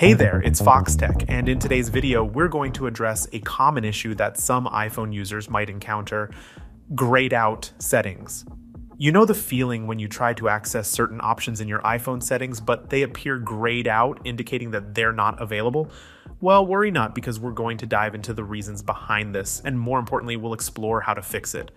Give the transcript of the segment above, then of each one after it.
Hey there, it's Foxtecc, and in today's video, we're going to address a common issue that some iPhone users might encounter grayed out settings. You know the feeling when you try to access certain options in your iPhone settings, but they appear grayed out, indicating that they're not available? Well, worry not, because we're going to dive into the reasons behind this, and more importantly, we'll explore how to fix it.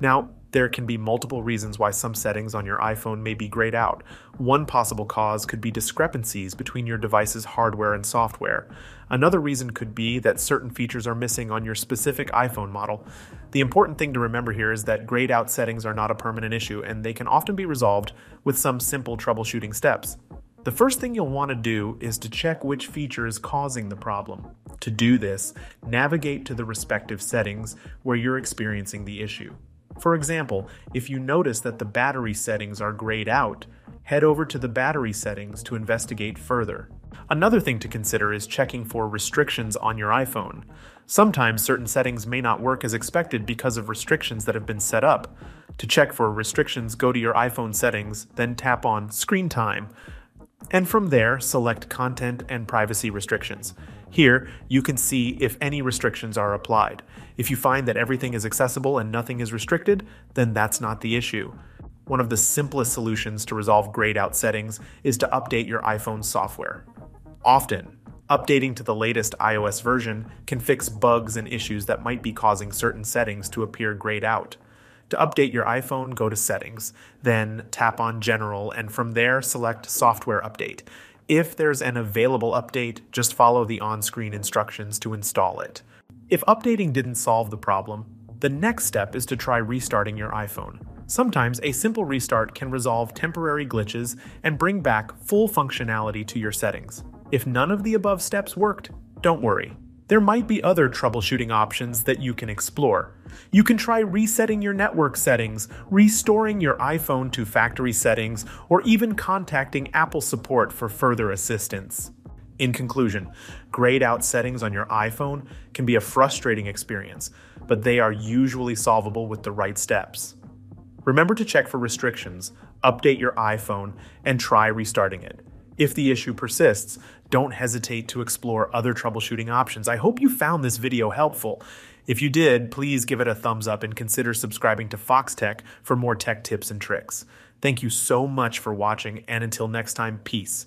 Now, there can be multiple reasons why some settings on your iPhone may be grayed out. One possible cause could be discrepancies between your device's hardware and software. Another reason could be that certain features are missing on your specific iPhone model. The important thing to remember here is that grayed out settings are not a permanent issue and they can often be resolved with some simple troubleshooting steps. The first thing you'll want to do is to check which feature is causing the problem. To do this, navigate to the respective settings where you're experiencing the issue. For example, if you notice that the battery settings are grayed out, head over to the battery settings to investigate further. Another thing to consider is checking for restrictions on your iPhone. Sometimes certain settings may not work as expected because of restrictions that have been set up. To check for restrictions, go to your iPhone settings, then tap on Screen Time and from there select Content and Privacy Restrictions. Here, you can see if any restrictions are applied. If you find that everything is accessible and nothing is restricted, then that's not the issue. One of the simplest solutions to resolve grayed out settings is to update your iPhone software. Often, updating to the latest iOS version can fix bugs and issues that might be causing certain settings to appear grayed out. To update your iPhone, go to Settings, then tap on General, and from there select Software Update. If there's an available update, just follow the on screen instructions to install it. If updating didn't solve the problem, the next step is to try restarting your iPhone. Sometimes a simple restart can resolve temporary glitches and bring back full functionality to your settings. If none of the above steps worked, don't worry there might be other troubleshooting options that you can explore. You can try resetting your network settings, restoring your iPhone to factory settings, or even contacting Apple support for further assistance. In conclusion, grayed out settings on your iPhone can be a frustrating experience, but they are usually solvable with the right steps. Remember to check for restrictions, update your iPhone, and try restarting it. If the issue persists, don't hesitate to explore other troubleshooting options. I hope you found this video helpful. If you did, please give it a thumbs up and consider subscribing to Foxtecc for more tech tips and tricks. Thank you so much for watching, and until next time, peace.